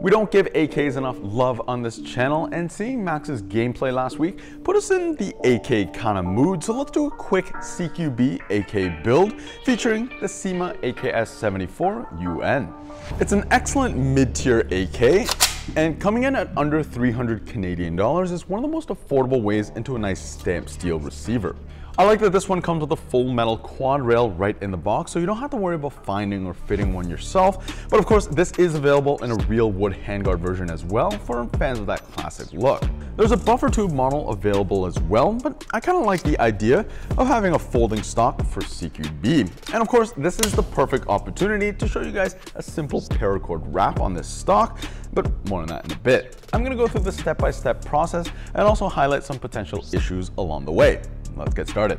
We don't give AKs enough love on this channel, and seeing Max's gameplay last week put us in the AK kind of mood, so let's do a quick CQB AK build featuring the CYMA AKS-74 UN. It's an excellent mid-tier AK, and coming in at under 300 Canadian dollars is one of the most affordable ways into a nice stamped steel receiver. I like that this one comes with a full metal quad rail right in the box, so you don't have to worry about finding or fitting one yourself. But of course, this is available in a real wood handguard version as well for fans of that classic look. There's a buffer tube model available as well, but I kind of like the idea of having a folding stock for CQB. And of course, this is the perfect opportunity to show you guys a simple paracord wrap on this stock, but more on that in a bit. I'm gonna go through the step-by-step -step process and also highlight some potential issues along the way let's get started.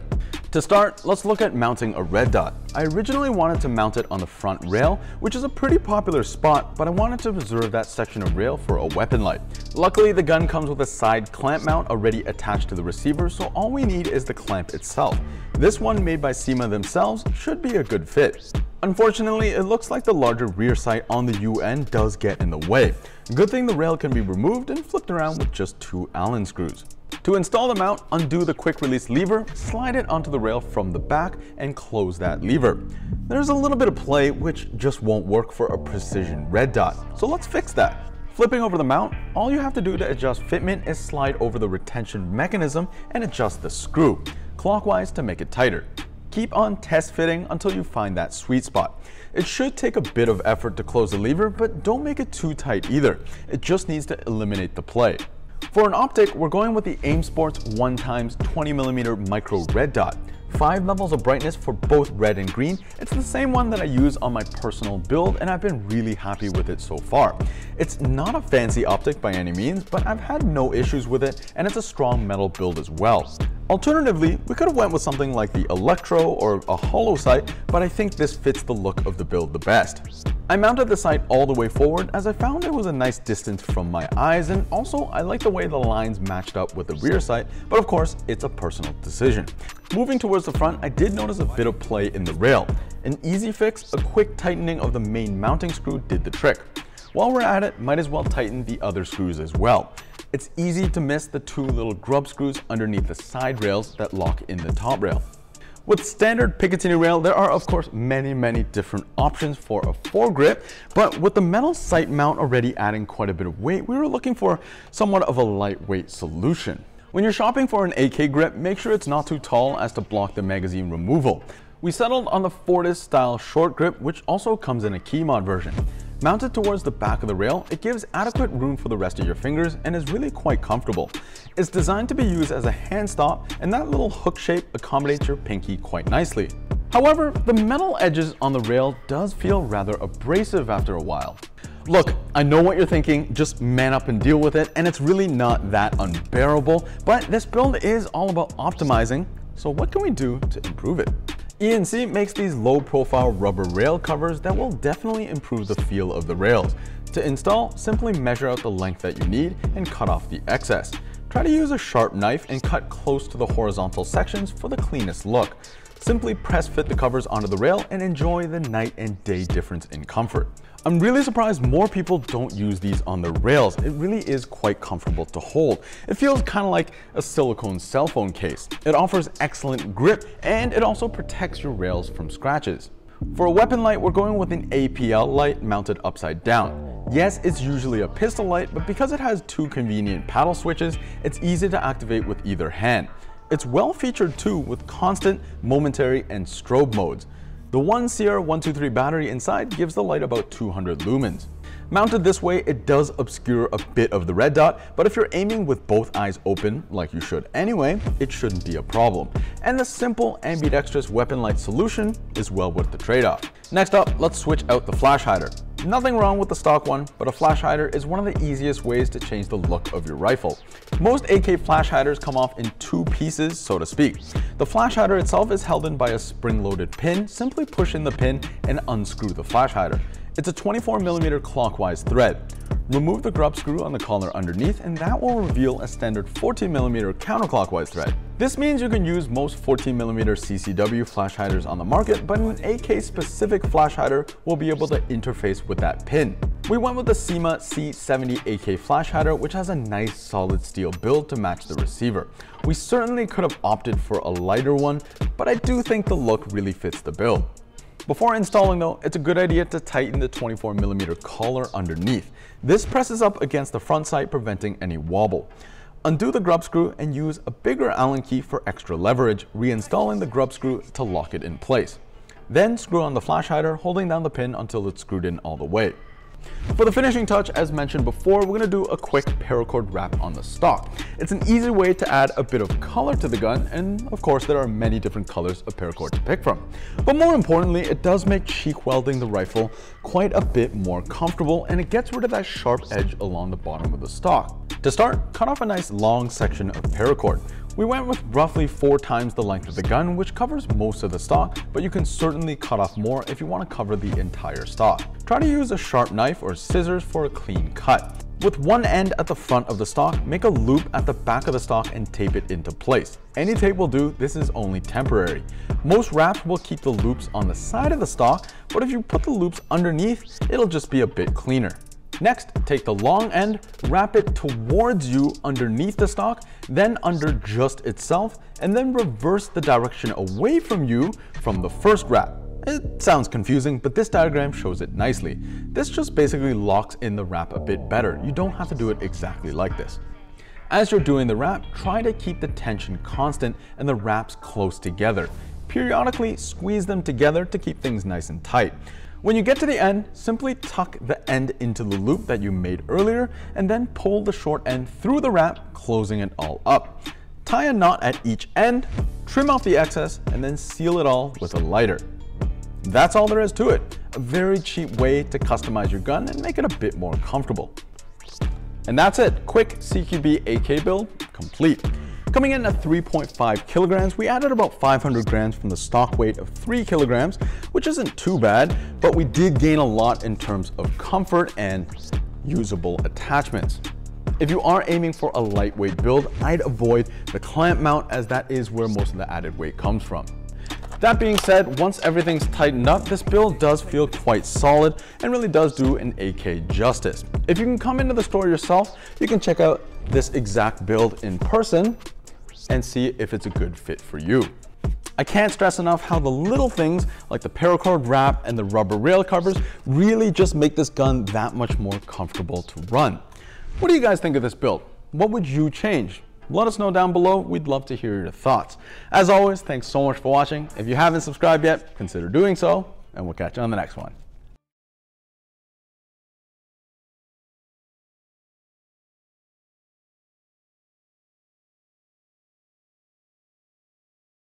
To start, let's look at mounting a red dot. I originally wanted to mount it on the front rail, which is a pretty popular spot, but I wanted to reserve that section of rail for a weapon light. Luckily, the gun comes with a side clamp mount already attached to the receiver, so all we need is the clamp itself. This one made by CYMA themselves should be a good fit. Unfortunately, it looks like the larger rear sight on the UN does get in the way. Good thing the rail can be removed and flipped around with just two Allen screws. To install the mount, undo the quick release lever, slide it onto the rail from the back, and close that lever. There's a little bit of play which just won't work for a precision red dot, so let's fix that. Flipping over the mount, all you have to do to adjust fitment is slide over the retention mechanism and adjust the screw, clockwise to make it tighter. Keep on test fitting until you find that sweet spot. It should take a bit of effort to close the lever, but don't make it too tight either. It just needs to eliminate the play. For an optic, we're going with the AIM Sports 1x 20mm micro red dot. 5 levels of brightness for both red and green. It's the same one that I use on my personal build and I've been really happy with it so far. It's not a fancy optic by any means, but I've had no issues with it and it's a strong metal build as well. Alternatively, we could have went with something like the Electro or a hollow sight, but I think this fits the look of the build the best. I mounted the sight all the way forward as I found it was a nice distance from my eyes and also I like the way the lines matched up with the rear sight, but of course it's a personal decision. Moving towards the front, I did notice a bit of play in the rail. An easy fix, a quick tightening of the main mounting screw did the trick. While we're at it, might as well tighten the other screws as well. It's easy to miss the two little grub screws underneath the side rails that lock in the top rail. With standard Picatinny rail, there are of course many, many different options for a foregrip, but with the metal sight mount already adding quite a bit of weight, we were looking for somewhat of a lightweight solution. When you're shopping for an AK grip, make sure it's not too tall as to block the magazine removal. We settled on the Fortis style short grip, which also comes in a KeyMod version. Mounted towards the back of the rail, it gives adequate room for the rest of your fingers and is really quite comfortable. It's designed to be used as a hand stop and that little hook shape accommodates your pinky quite nicely. However, the metal edges on the rail does feel rather abrasive after a while. Look, I know what you're thinking, just man up and deal with it, and it's really not that unbearable, but this build is all about optimizing, so what can we do to improve it? E&C makes these low profile rubber rail covers that will definitely improve the feel of the rails. To install, simply measure out the length that you need and cut off the excess. Try to use a sharp knife and cut close to the horizontal sections for the cleanest look. Simply press fit the covers onto the rail and enjoy the night and day difference in comfort. I'm really surprised more people don't use these on the rails. It really is quite comfortable to hold. It feels kind of like a silicone cell phone case. It offers excellent grip and it also protects your rails from scratches. For a weapon light, we're going with an APL light mounted upside down. Yes, it's usually a pistol light, but because it has two convenient paddle switches, it's easy to activate with either hand. It's well featured too with constant, momentary, and strobe modes. The one CR123 battery inside gives the light about 200 lumens. Mounted this way, it does obscure a bit of the red dot, but if you're aiming with both eyes open, like you should anyway, it shouldn't be a problem. And the simple ambidextrous weapon light solution is well worth the trade-off. Next up, let's switch out the flash hider. Nothing wrong with the stock one, but a flash hider is one of the easiest ways to change the look of your rifle. Most AK flash hiders come off in two pieces, so to speak. The flash hider itself is held in by a spring-loaded pin. Simply push in the pin and unscrew the flash hider. It's a 24mm clockwise thread. Remove the grub screw on the collar underneath and that will reveal a standard 14mm counterclockwise thread. This means you can use most 14mm CCW flash hiders on the market, but an AK specific flash hider will be able to interface with that pin. We went with the CYMA C70 AK flash hider, which has a nice solid steel build to match the receiver. We certainly could have opted for a lighter one, but I do think the look really fits the build. Before installing though, it's a good idea to tighten the 24mm collar underneath. This presses up against the front sight preventing any wobble. Undo the grub screw and use a bigger Allen key for extra leverage, reinstalling the grub screw to lock it in place. Then screw on the flash hider, holding down the pin until it's screwed in all the way. For the finishing touch, as mentioned before, we're gonna do a quick paracord wrap on the stock. It's an easy way to add a bit of color to the gun, and of course there are many different colors of paracord to pick from. But more importantly, it does make cheek welding the rifle quite a bit more comfortable, and it gets rid of that sharp edge along the bottom of the stock. To start, cut off a nice long section of paracord. We went with roughly four times the length of the gun, which covers most of the stock, but you can certainly cut off more if you want to cover the entire stock. Try to use a sharp knife or scissors for a clean cut. With one end at the front of the stock, make a loop at the back of the stock and tape it into place. Any tape will do, this is only temporary. Most wraps will keep the loops on the side of the stock, but if you put the loops underneath, it'll just be a bit cleaner. Next, take the long end, wrap it towards you underneath the stock, then under just itself, and then reverse the direction away from you from the first wrap. It sounds confusing, but this diagram shows it nicely. This just basically locks in the wrap a bit better. You don't have to do it exactly like this. As you're doing the wrap, try to keep the tension constant and the wraps close together. Periodically squeeze them together to keep things nice and tight. When you get to the end, simply tuck the end into the loop that you made earlier and then pull the short end through the wrap, closing it all up. Tie a knot at each end, trim off the excess, and then seal it all with a lighter. That's all there is to it. A very cheap way to customize your gun and make it a bit more comfortable. And that's it, quick CQB AK build complete. Coming in at 3.5 kilograms, we added about 500 grams from the stock weight of 3 kilograms, which isn't too bad, but we did gain a lot in terms of comfort and usable attachments. If you are aiming for a lightweight build, I'd avoid the clamp mount as that is where most of the added weight comes from. That being said, once everything's tightened up, this build does feel quite solid and really does do an AK justice. If you can come into the store yourself, you can check out this exact build in person and see if it's a good fit for you. I can't stress enough how the little things like the paracord wrap and the rubber rail covers really just make this gun that much more comfortable to run. What do you guys think of this build? What would you change? Let us know down below. We'd love to hear your thoughts. As always, thanks so much for watching. If you haven't subscribed yet, consider doing so, and we'll catch you on the next one.